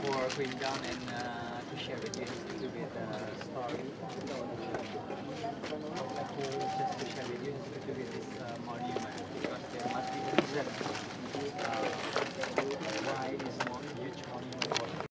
for going down and uh, to share with you.